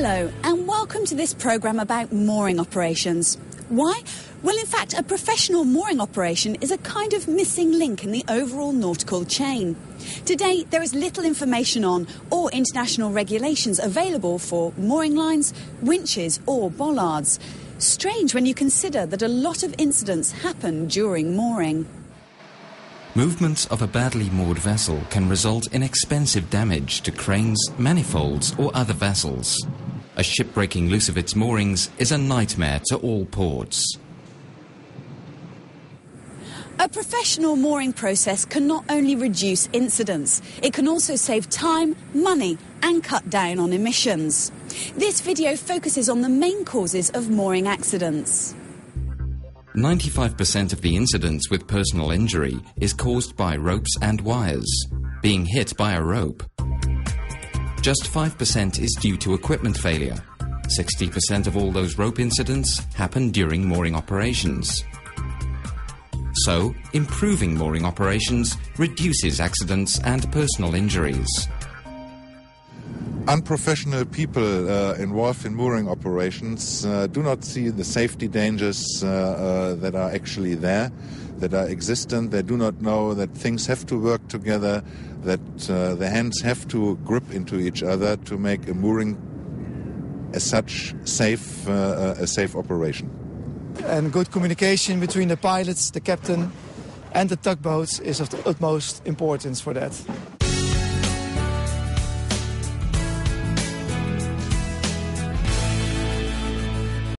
Hello, and welcome to this programme about mooring operations. Why? Well, in fact, a professional mooring operation is a kind of missing link in the overall nautical chain. Today, there is little information on or international regulations available for mooring lines, winches, or bollards. Strange when you consider that a lot of incidents happen during mooring. Movements of a badly moored vessel can result in expensive damage to cranes, manifolds, or other vessels. A ship breaking loose of its moorings is a nightmare to all ports. A professional mooring process can not only reduce incidents, it can also save time, money, and cut down on emissions. This video focuses on the main causes of mooring accidents. 95% of the incidents with personal injury is caused by ropes and wires, being hit by a rope. Just 5% is due to equipment failure. 60% of all those rope incidents happen during mooring operations. So, improving mooring operations reduces accidents and personal injuries. Unprofessional people uh, involved in mooring operations uh, do not see the safety dangers uh, uh that are actually there, that are existent. They do not know that things have to work together, that uh, the hands have to grip into each other to make a mooring as such safe, uh, a safe operation. And good communication between the pilots, the captain, and the tugboats is of the utmost importance for that.